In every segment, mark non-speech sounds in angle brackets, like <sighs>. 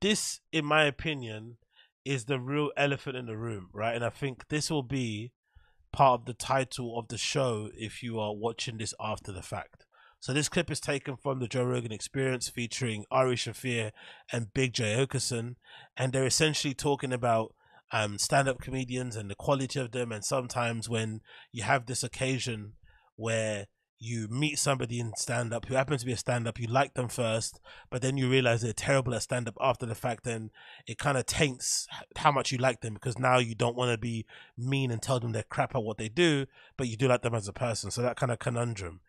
this, in my opinion, is the real elephant in the room, right? And I think this will be part of the title of the show if you are watching this after the fact. So this clip is taken from the Joe Rogan Experience featuring Ari Shaffir and Big Jay Oakerson, and they're essentially talking about um, stand-up comedians and the quality of them, and sometimes when you have this occasion where you meet somebody in stand up who happens to be a stand up, you like them first, but then you realize they're terrible at stand up after the fact, then it kind of taints how much you like them because now you don't want to be mean and tell them they're crap at what they do, but you do like them as a person. So that kind of conundrum.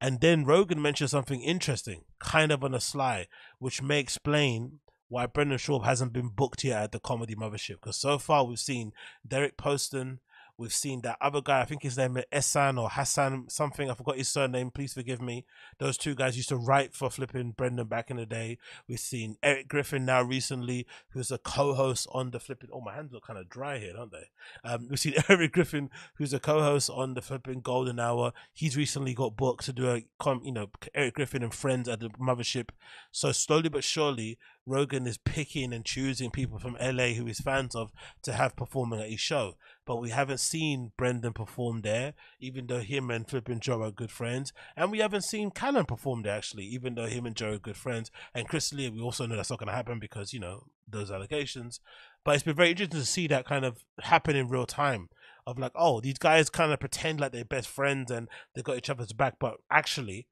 And then Rogan mentioned something interesting, kind of on a sly, which may explain why Brendan Schaub hasn't been booked yet at the Comedy Mothership. Because so far we've seen Derek Poston, We've seen that other guy, I think his name is Essan or Hassan something. I forgot his surname. Please forgive me. Those two guys used to write for flipping Brendan back in the day. We've seen Eric Griffin now recently, who's a co-host on the flipping. Oh, my hands look kind of dry here, don't they? Um, we've seen <laughs> Eric Griffin, who's a co-host on the flipping Golden Hour. He's recently got booked to do a, you know, Eric Griffin and friends at the mothership. So slowly but surely, Rogan is picking and choosing people from LA who he's fans of to have performing at his show. But we haven't seen Brendan perform there, even though him and Flippin' Joe are good friends. And we haven't seen Callen perform there, actually, even though him and Joe are good friends. And Chris Lee, we also know that's not going to happen because, you know, those allegations. But it's been very interesting to see that kind of happen in real time of like, oh, these guys kind of pretend like they're best friends and they got each other's back. But actually,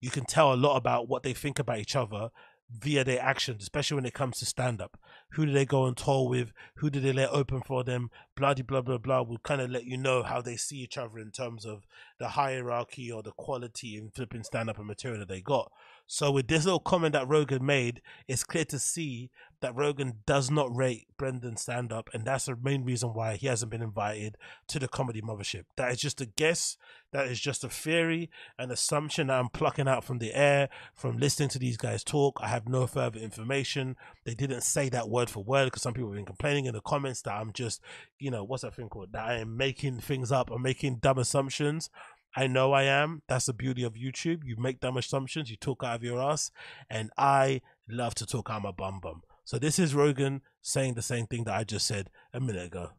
you can tell a lot about what they think about each other via their actions, especially when it comes to stand up. Who do they go on tour with? Who do they let open for them? Bloody Blah blah blah blah will kind of let you know how they see each other in terms of the hierarchy or the quality in flipping stand up and material that they got. So with this little comment that Rogan made, it's clear to see that Rogan does not rate Brendan stand up, and that's the main reason why he hasn't been invited to the comedy mothership. That is just a guess, that is just a theory, an assumption that I'm plucking out from the air from listening to these guys talk. I have no further information. They didn't say that word for word because some people have been complaining in the comments that I'm just, you know, what's that thing called? That I am making things up or making dumb assumptions. I know I am. That's the beauty of YouTube. You make dumb assumptions, you talk out of your ass, and I love to talk out my bum bum. So this is Rogan saying the same thing that I just said a minute ago.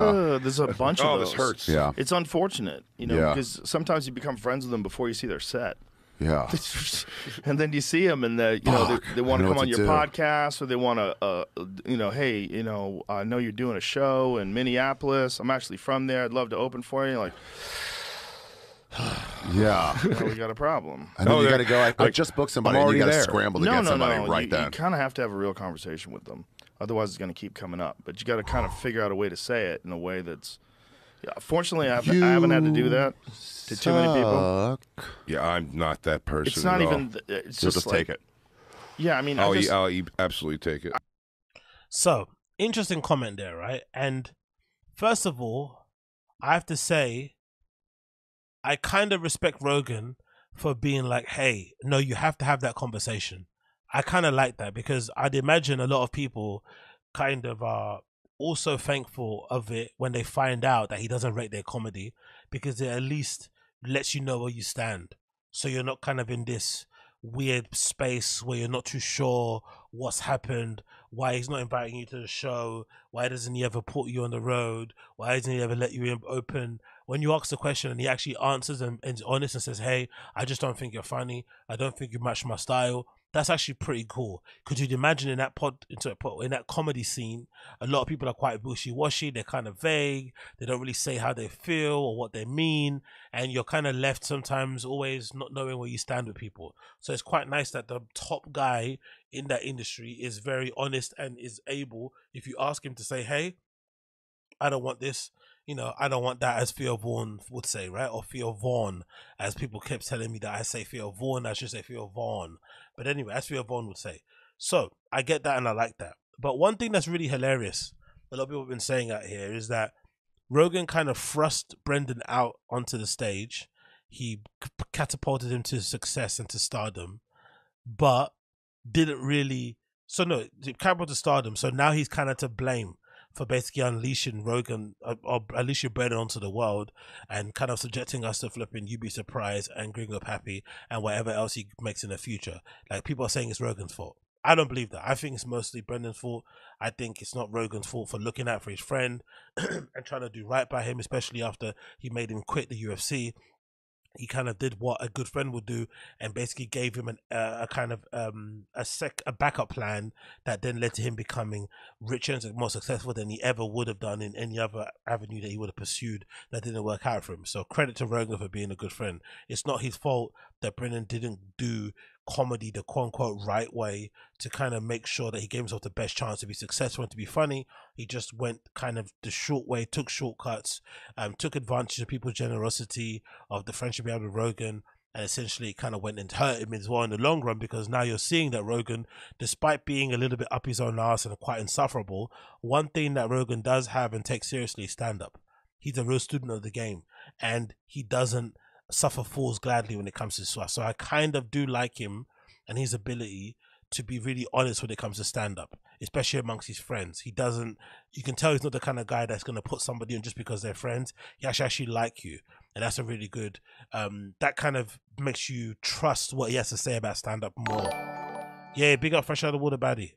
Uh, there's a <laughs> bunch oh, of those. this hurts. Yeah. It's unfortunate, you know, Yeah. because sometimes you become friends with them before you see their set. Yeah. <laughs> and then you see them and they, you know they, they want to come on your do. podcast or they want to uh, you know hey you know i know you're doing a show in minneapolis i'm actually from there i'd love to open for you like <sighs> Yeah. well, we got a problem And then Oh, you got to go. I, I just booked I'm somebody. And you got to scramble to no get no somebody no right you, then. you kind of have to have a real conversation with them otherwise it's going to keep coming up but you got to kind of <sighs> figure out a way to say it in a way that's yeah, fortunately I've, i haven't had to do that to too many people Yeah, I'm not that person. it's not at all. even th- it's You'll just, just like, take it. yeah i mean I I'll, just, eat, I'll eat, absolutely take it. So, interesting comment there, right? And first of all, I have to say, I kind of respect Rogan for being like, hey, no, you have to have that conversation. I kind of like that because I'd imagine a lot of people kind of are also thankful of it when they find out that he doesn't rate their comedy because it at least lets you know where you stand. So you're not kind of in this weird space where you're not too sure what's happened, why he's not inviting you to the show, why doesn't he ever put you on the road, why doesn't he ever let you in open? When you ask the question and he actually answers and, and is honest and says, Hey, I just don't think you're funny, I don't think you match my style. That's actually pretty cool. Could you imagine in that pod, in that comedy scene, a lot of people are quite wishy washy. They're kind of vague. They don't really say how they feel or what they mean, and you're kind of left sometimes always not knowing where you stand with people. So it's quite nice that the top guy in that industry is very honest and is able, if you ask him to say, "Hey, I don't want this," you know, I don't want that, as Theo Von would say, right? Or Theo Von, as people kept telling me that I say Theo Von, I should say Theo Von. But anyway, as Theo Von would say. So I get that and I like that. But one thing that's really hilarious, a lot of people have been saying out here, is that Rogan kind of thrust Brendan out onto the stage. He catapulted him to success and to stardom, but didn't really. So no, catapulted to stardom. So now he's kind of to blame for basically unleashing Rogan uh, or unleashing Brendan onto the world and kind of subjecting us to flipping You'd Be Surprised and Gringo Papi and whatever else he makes in the future. Like people are saying it's Rogan's fault. I don't believe that. I think it's mostly Brendan's fault. I think it's not Rogan's fault for looking out for his friend <clears throat> and trying to do right by him, especially after he made him quit the UFC he kind of did what a good friend would do and basically gave him an, uh, a kind of um, a sec a backup plan that then led to him becoming richer and more successful than he ever would have done in any other avenue that he would have pursued that didn't work out for him. So credit to Rogan for being a good friend. It's not his fault that Brendan didn't do comedy the quote unquote right way to kind of make sure that he gave himself the best chance to be successful and to be funny. He just went kind of the short way, took shortcuts, um, took advantage of people's generosity, of the friendship he had with Rogan, and essentially kind of went and hurt him as well in the long run because now you're seeing that Rogan, despite being a little bit up his own ass and quite insufferable, one thing that Rogan does have and takes seriously is stand up. He's a real student of the game and he doesn't suffer fools gladly when it comes to Swass. So I kind of do like him and his ability to be really honest when it comes to stand up, especially amongst his friends. He doesn't, you can tell he's not the kind of guy that's going to put somebody in just because they're friends. He actually, actually like you. And that's a really good, um, that kind of makes you trust what he has to say about stand up more. Yeah, big up Fresh Out of the Water Baddie.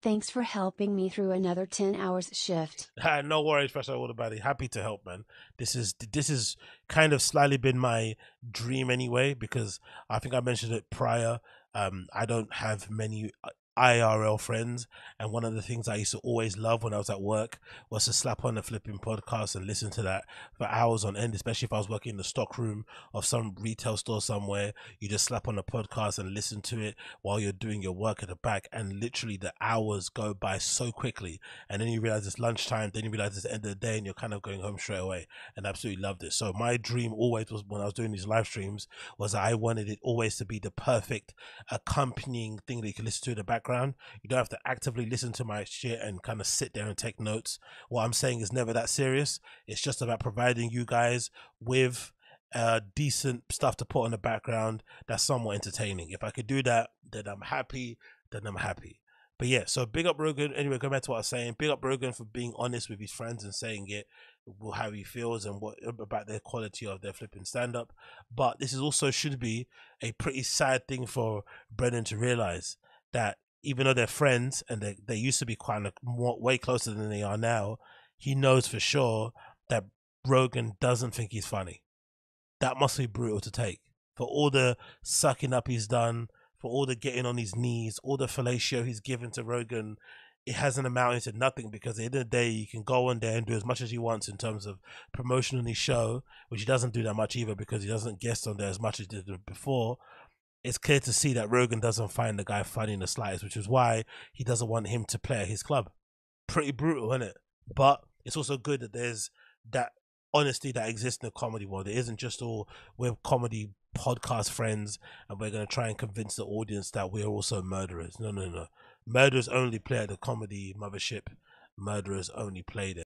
Thanks for helping me through another 10 hours shift. <laughs> no worries, Water Baddie. Happy to help, man. This is this is kind of slightly been my dream anyway because I think I mentioned it prior. Um, I don't have many uh, IRL friends. And one of the things I used to always love when I was at work was to slap on a flipping podcast and listen to that for hours on end, especially if I was working in the stock room of some retail store somewhere. You just slap on a podcast and listen to it while you're doing your work at the back. And literally the hours go by so quickly. And then you realize it's lunchtime, then you realize it's the end of the day and you're kind of going home straight away. And I absolutely loved it. So my dream always was when I was doing these live streams was I wanted it always to be the perfect accompanying thing that you can listen to in the background background. You don't have to actively listen to my shit and kind of sit there and take notes. What I'm saying is never that serious. It's just about providing you guys with uh, decent stuff to put in the background that's somewhat entertaining. If I could do that, then I'm happy. Then I'm happy. But yeah, so big up Rogan. Anyway, go back to what I was saying. Big up Rogan for being honest with his friends and saying it, how he feels and what about the quality of their flipping stand up. But this is also should be a pretty sad thing for Brendan to realize that even though they're friends and they they used to be quite more, way closer than they are now, he knows for sure that Rogan doesn't think he's funny. That must be brutal to take for all the sucking up he's done, for all the getting on his knees, all the fellatio he's given to Rogan. It hasn't amounted to nothing because at the end of the day, you can go on there and do as much as he wants in terms of promotion on his show, which he doesn't do that much either because he doesn't guest on there as much as he did before it's clear to see that Rogan doesn't find the guy funny in the slightest, which is why he doesn't want him to play at his club. Pretty brutal, isn't it? But it's also good that there's that honesty that exists in the comedy world. It isn't just all we're comedy podcast friends and we're going to try and convince the audience that we're also murderers. No, no, no. Murderers only play at the comedy mothership. Murderers only play there.